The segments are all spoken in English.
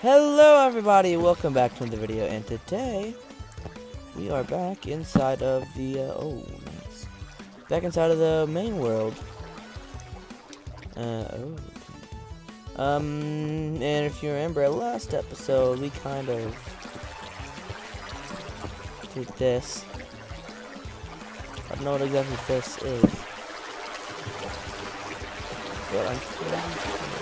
Hello everybody, welcome back to the video, and today we are back inside of the, uh, oh, nice. Back inside of the main world. Uh, oh. Um, and if you remember last episode, we kind of did this. I don't know what exactly this is. But I'm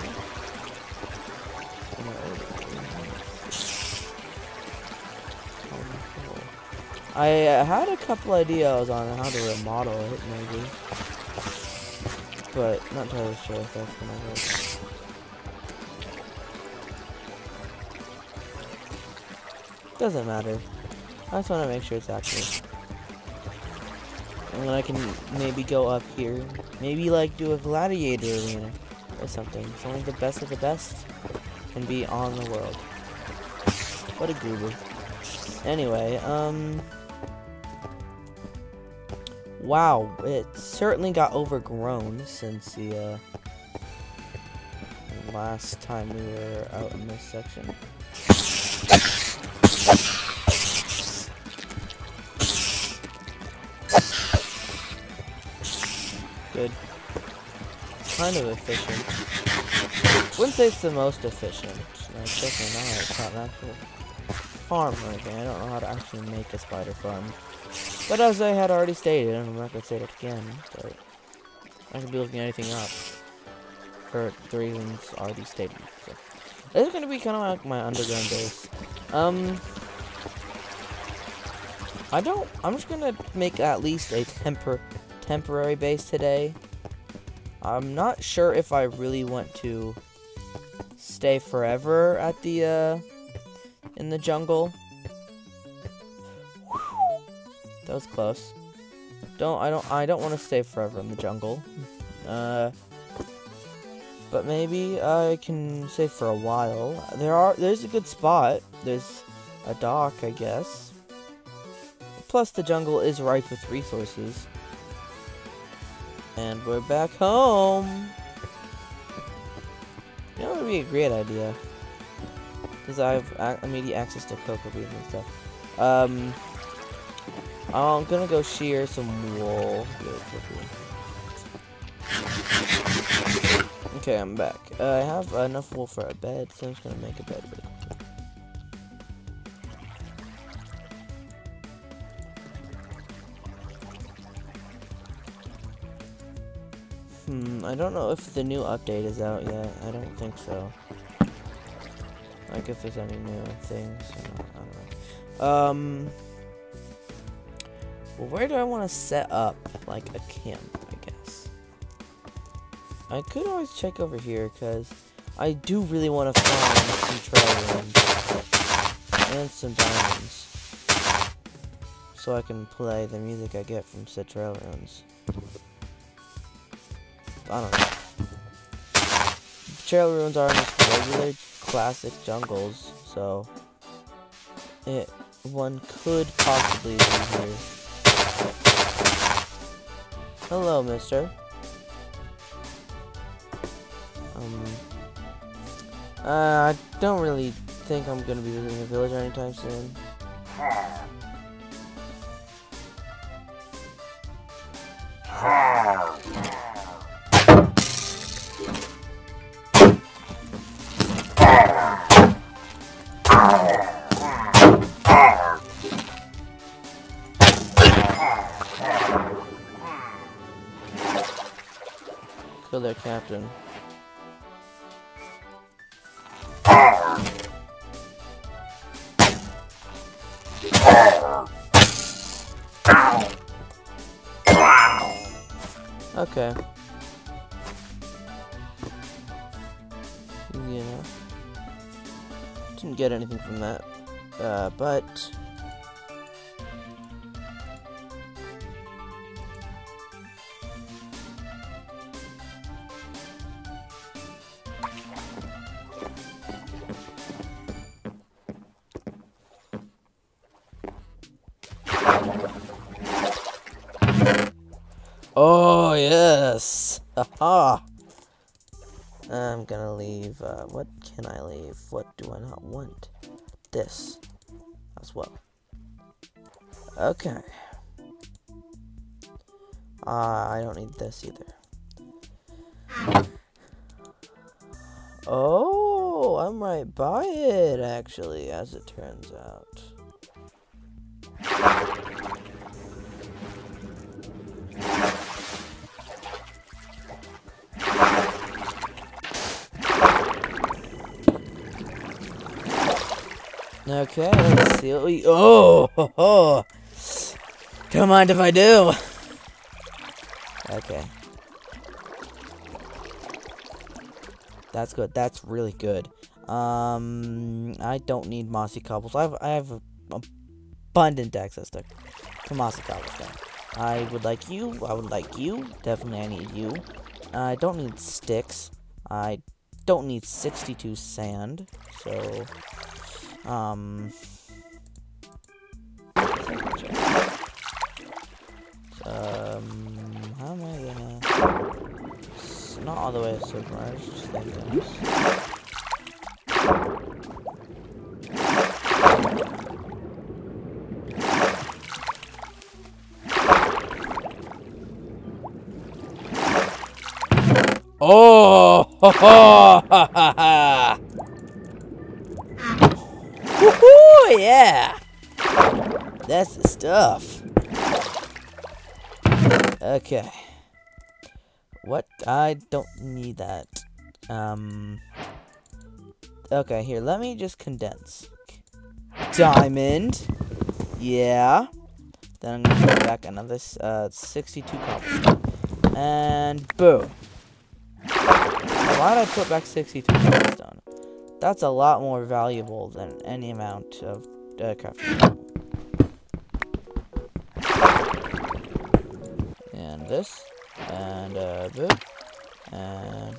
I uh, had a couple ideas on how to remodel it, maybe. But not entirely sure if that's gonna work. Doesn't matter. I just want to make sure it's active. And then I can maybe go up here. Maybe like do a gladiator arena or something. So only the best of the best can be on the world. What a goober. Anyway, um... Wow, it certainly got overgrown since the, uh, last time we were out in this section. Good. kind of efficient. Wouldn't say it's the most efficient. No, definitely not. It's not an actual farm or anything. I don't know how to actually make a spider farm. But as I had already stated, and I'm not going to say it again, but I could be looking anything up for the reasons already stated. So. This is going to be kind of like my underground base. Um, I don't, I'm just going to make at least a tempor temporary base today. I'm not sure if I really want to stay forever at the, uh, in the jungle. That was close. Don't I don't I don't want to stay forever in the jungle. Uh but maybe I can stay for a while. There are there's a good spot. There's a dock, I guess. Plus the jungle is ripe with resources. And we're back home. You know, it would be a great idea. Because I have immediate access to cocoa beans and stuff. Um, I'm gonna go shear some wool. Okay, I'm back. Uh, I have enough wool for a bed, so I'm just gonna make a bed really quickly. Hmm, I don't know if the new update is out yet. I don't think so. Like if there's any new things. I don't know. Um. Well, where do I want to set up, like, a camp, I guess? I could always check over here, because I do really want to find some trail ruins and some diamonds. So I can play the music I get from trail ruins. I don't know. Trail ruins are just regular classic jungles, so it one could possibly be here. Hello, mister. Um, uh, I don't really think I'm gonna be visiting a village anytime soon. Kill their captain. Okay. Enough. Didn't get anything from that. Uh, but... Oh, yes! Aha! I'm gonna leave, uh, what can I leave? What do I not want? This as well. Okay. Uh, I don't need this either. Oh, I'm right by it, actually, as it turns out. Okay, let's see what we. Oh, ho, ho. don't mind if I do. Okay. That's good. That's really good. Um, I don't need mossy cobbles. I have I have abundant access to, to mossy cobblestone. I would like you. I would like you. Definitely, I need you. I don't need sticks. I don't need 62 sand. So, um, um, how am I gonna? It's not all the way submerged. Thank goodness. Oh, Woohoo, yeah. That's the stuff. Okay. What? I don't need that. Um. Okay, here, let me just condense. Diamond. Yeah. Then I'm gonna put back another uh, 62 cobblestone. And boom. Why did I put back 62 cobblestone? That's a lot more valuable than any amount of crafting. And this. And uh, boom. And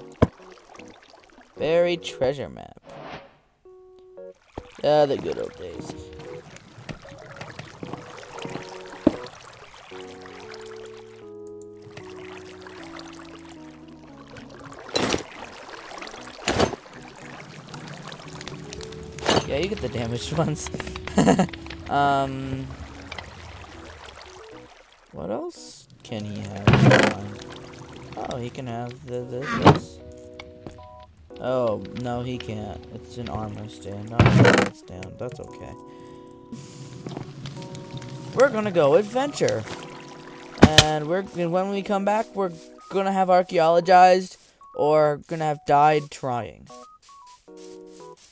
buried treasure map. Ah, the good old days. Yeah, you get the damaged ones. um, what else can he have? Oh, he can have the, this. Oh, no, he can't. It's an armor stand, not a stand. That's okay. We're gonna go adventure. And we're when we come back, we're gonna have archaeologized or gonna have died trying.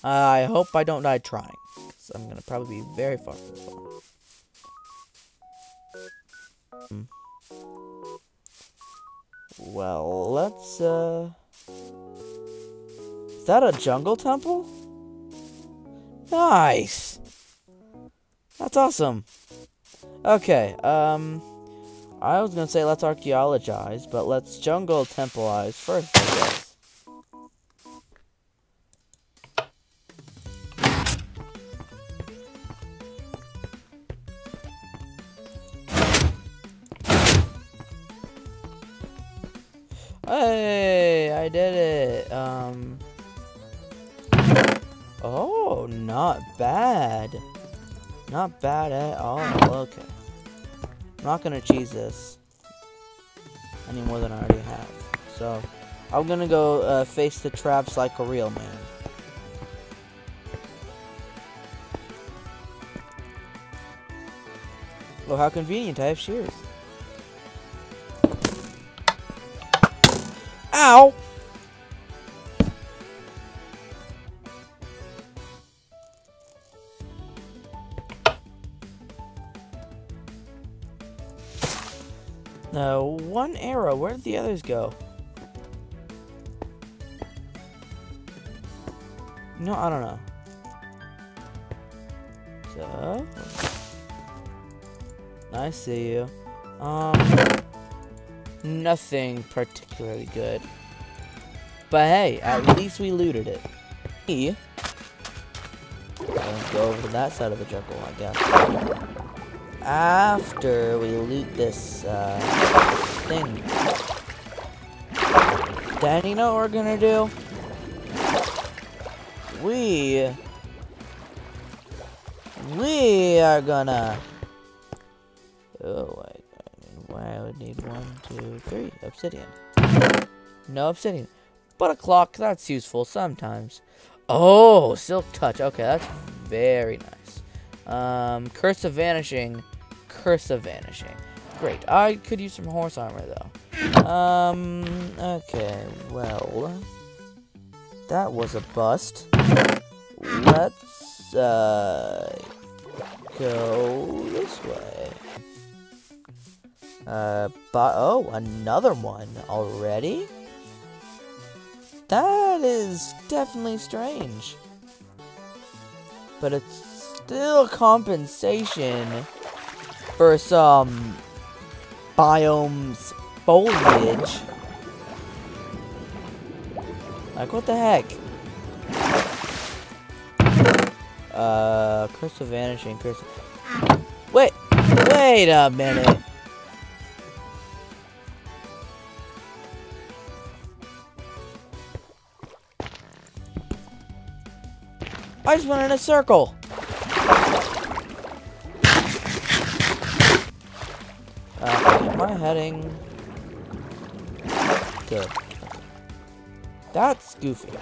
I hope I don't die trying. Cause I'm gonna probably be very far from the farm. Hmm. Well, let's, uh... Is that a jungle temple? Nice! That's awesome. Okay, um... I was gonna say let's archaeologize, but let's jungle templeize first, I guess. Hey, I did it. Um. Oh, not bad. Not bad at all. Okay. I'm not gonna cheese this any more than I already have. So, I'm gonna go uh, face the traps like a real man. Well, how convenient. I have shears. Ow! No, one arrow. Where did the others go? No, I don't know. So, I see you. Um, nothing particularly good. But hey, at least we looted it. Let's go over to that side of the jungle, I guess. After we loot this uh, thing. Danny, know what we're gonna do? we we are gonna. Would need one, two, three obsidian. No obsidian, but a clock that's useful sometimes. Oh, silk touch. Okay, that's very nice. Um, curse of vanishing, curse of vanishing. Great. I could use some horse armor though. Um. Okay. Well, that was a bust. Let's uh go this way. Uh, but oh, another one already. That is definitely strange. But it's still compensation for some biomes foliage. Like, what the heck? Uh, Curse of Vanishing, Curse of... Wait! Wait a minute! I just went in a circle! Uh, am I heading... Good. That's goofy.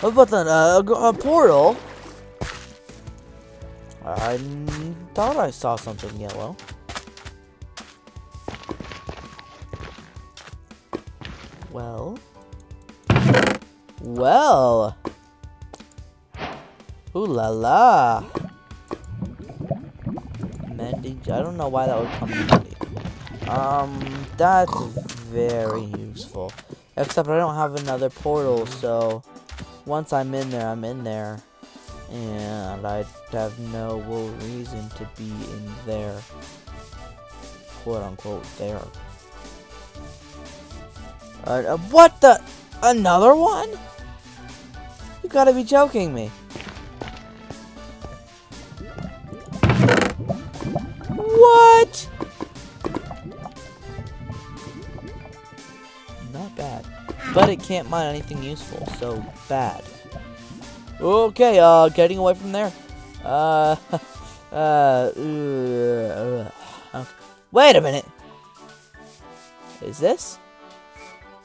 what about that? Uh, a portal? I thought I saw something yellow. Well. Well. Ooh la la. Mending. I don't know why that would come handy. Um, that's very useful. Except I don't have another portal, so once I'm in there, I'm in there. And I have no reason to be in there. Quote unquote there. Uh, what the? Another one? You gotta be joking me. What? Not bad. But it can't mine anything useful, so bad. Okay, uh, getting away from there. Uh, uh, uh, uh, wait a minute. Is this?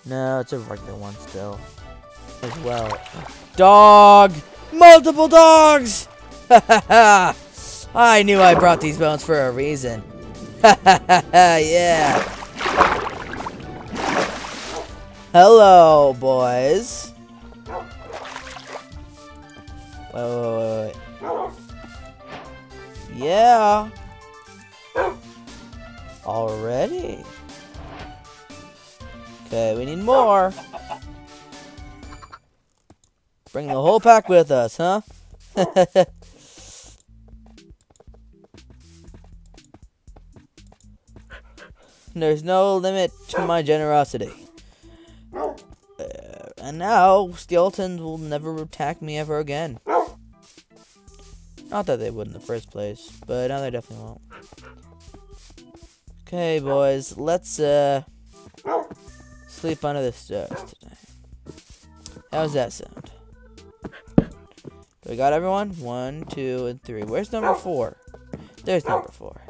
No, it's a regular one still. As well. Dog! Multiple dogs! I knew I brought these bones for a reason. yeah. Hello, boys. Wait, wait, wait, wait. Yeah. Already? Okay, we need more. Bring the whole pack with us, huh? There's no limit to my generosity. Uh, and now, skeletons will never attack me ever again. Not that they would in the first place, but now they definitely won't. Okay, boys, let's, uh, sleep under the stairs today. How's that sound? We got everyone? One, two, and three. Where's number four? There's number four.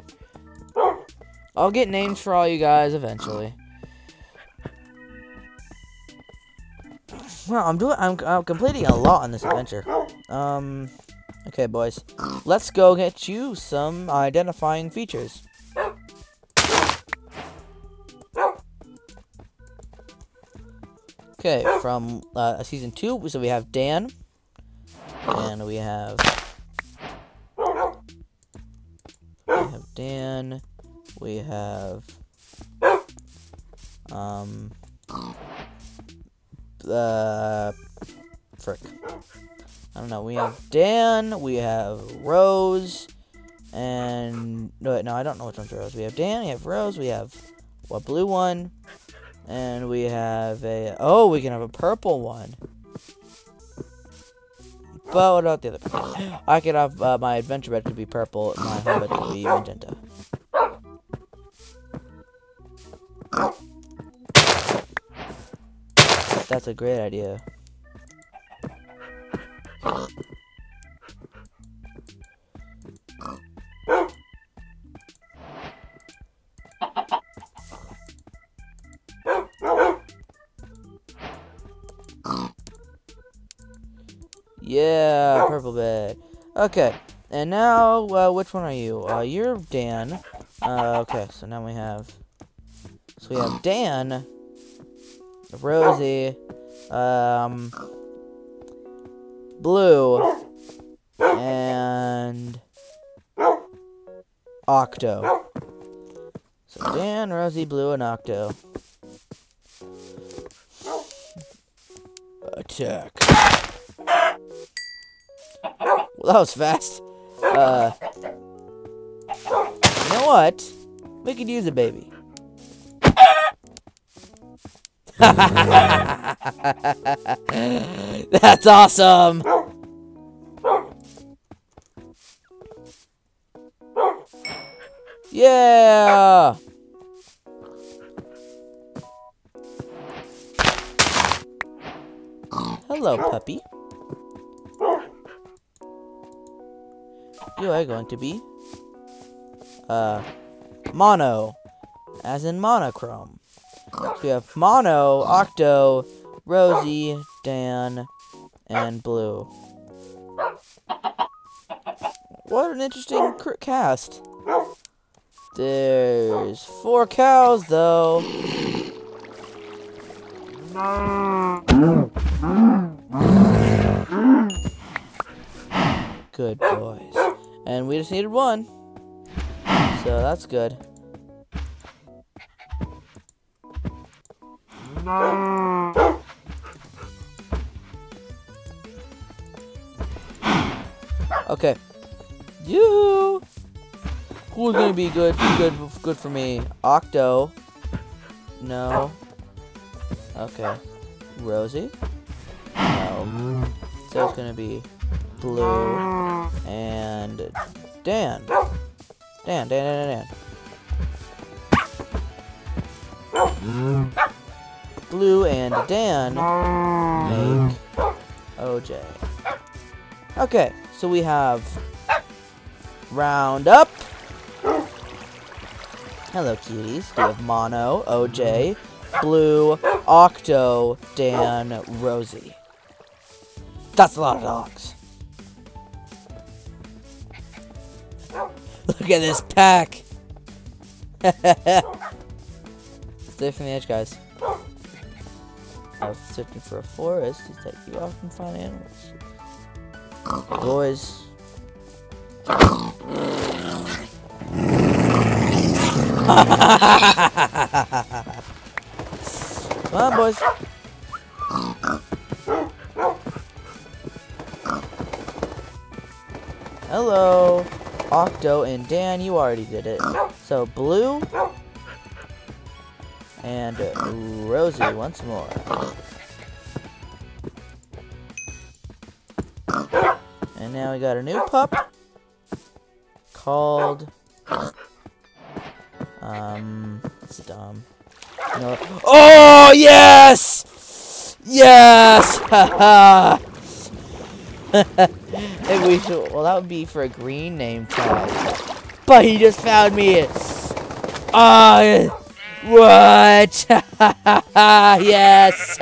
I'll get names for all you guys eventually. Well, I'm doing. I'm, I'm completing a lot on this adventure. Um. Okay, boys. Let's go get you some identifying features. Okay, from uh, season two, so we have Dan, and we have we have Dan, we have um uh frick. I don't know. We have Dan, we have Rose, and no, no, I don't know which one's Rose. We have Dan, we have Rose, we have a blue one, and we have a oh, we can have a purple one. But what about the other? I could have uh, my adventure bed could be purple, my hobbit could be magenta. That's a great idea. Purple bed. Okay, and now, uh, which one are you? Uh, you're Dan. Uh, okay, so now we have, so we have Dan, Rosie, um, Blue, and Octo. So Dan, Rosie, Blue, and Octo. Attack. Well, that was fast. Uh, you know what? We could use a baby. That's awesome! Yeah! Hello, puppy. Going to be, uh, mono, as in monochrome. We have mono, octo, Rosie, Dan, and blue. What an interesting cast. There's four cows, though. Good boys. And we just needed one. So that's good. Okay. You. Who's gonna be good? Good, good for me. Octo. No. Okay. Rosie. No. So it's gonna be Blue and Dan. Dan, Dan, Dan, Dan. Blue and Dan make OJ. Okay, so we have round up. Hello, cuties. We have Mono, OJ, Blue, Octo, Dan, Rosie. That's a lot of dogs. Look at this pack. Stay from the edge, guys. I was searching for a forest that you often find animals. Boys. Come on, boys. Hello. Octo and Dan, you already did it. So, Blue and Rosie once more. And now we got a new pup called um it's dumb. Oh yes! Yes! Haha! We should well that would be for a green name tag. But he just found me Ah uh, what? yes!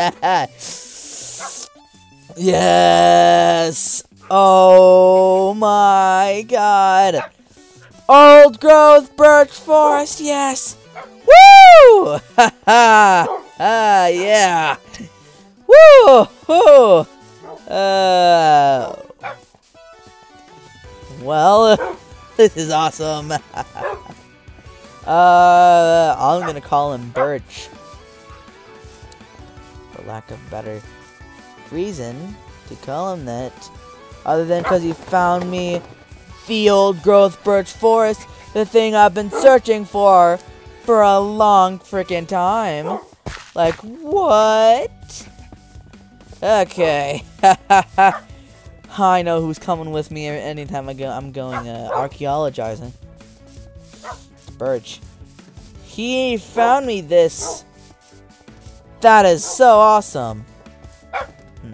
yes! Oh my god! Old growth birch forest, yes! Woo! Ha ha! Ah, yeah! Woo! Woo! Uh, well, this is awesome. uh, I'm gonna call him Birch. For lack of better reason to call him that. Other than because he found me the old growth birch forest, the thing I've been searching for for a long freaking time. Like, what? Okay. I know who's coming with me anytime I go. I'm going uh, archaeologizing. Birch. He found me this. That is so awesome. Hmm.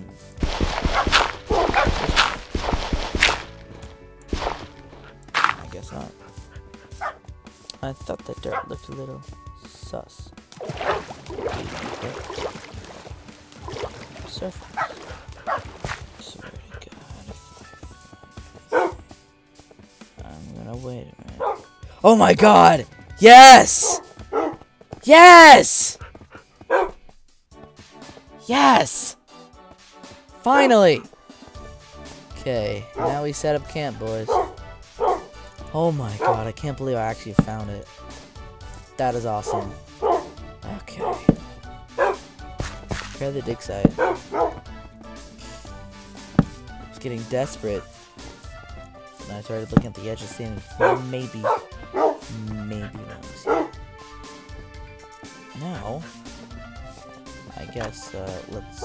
I guess not. I thought the dirt looked a little sus. Okay. Swear to God. I'm gonna wait a minute. Oh my god! Yes! Yes! Yes! Finally! Okay, now we set up camp, boys. Oh my god, I can't believe I actually found it. That is awesome. The dick side. I was getting desperate. And I started looking at the edges, seeing the maybe, maybe ones. Now, I guess, uh, let's...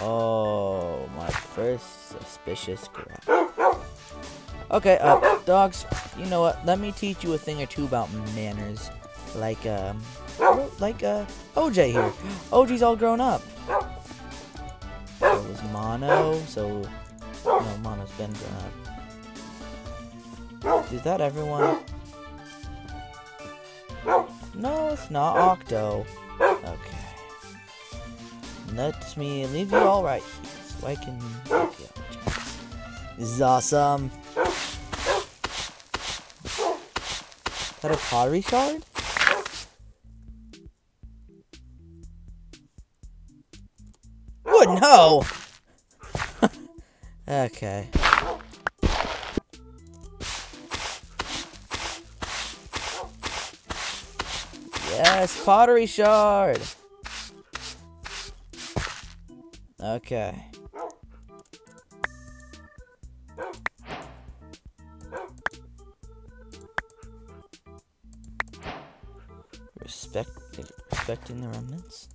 Oh, my first suspicious grab. Okay, uh, dogs, you know what? Let me teach you a thing or two about manners. Like, um, like, uh, OJ here. OJ's all grown up. So was Mono, so, no, Mono's been grown up. Is that everyone? No, it's not Octo. Okay. Let me leave you all right here, so I can out. This is awesome. That a pottery shard? What? No! okay. Yes, pottery shard! Okay. Respecting the remnants.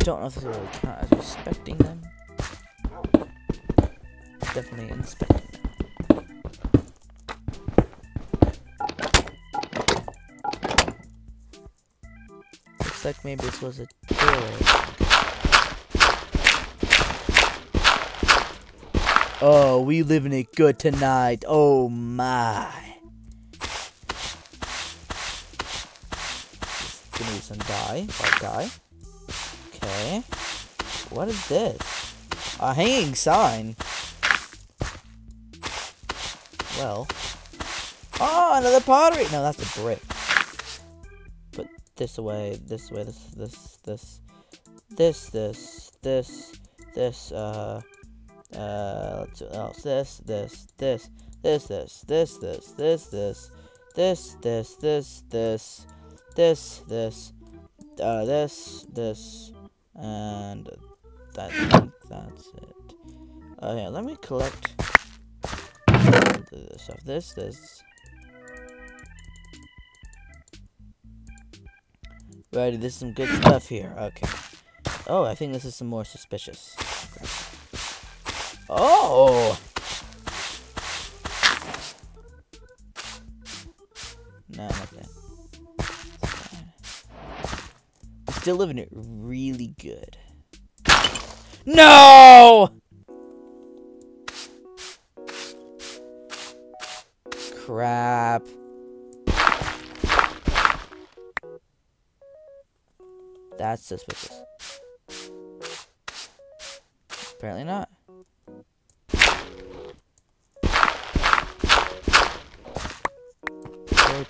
Don't know if this really count as respecting them. Definitely inspecting them. Looks like maybe this was a door. Oh, we living it good tonight. Oh my. Me some dye. White dye. Okay. What is this? A hanging sign. Well. Oh, another pottery. No, that's a brick. Put this away. This way. This. This. This. This. This. This. This. Uh. Uh, let's oh, this, this, this, this, this, this, this, this, this, this, this, this, this, this, this, uh, this, this, and that, that's it. Oh yeah, let me collect the stuff. This, this. Righty, this is some good stuff here. Okay. Oh, I think this is some more suspicious. Oh! Still living it really good. No! Crap. That's suspicious. Apparently not. Very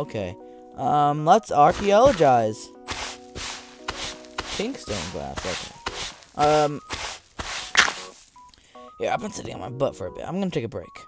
okay. Um, let's archaeologize. Pink Pinkstone glass, okay. Um, yeah, I've been sitting on my butt for a bit. I'm gonna take a break.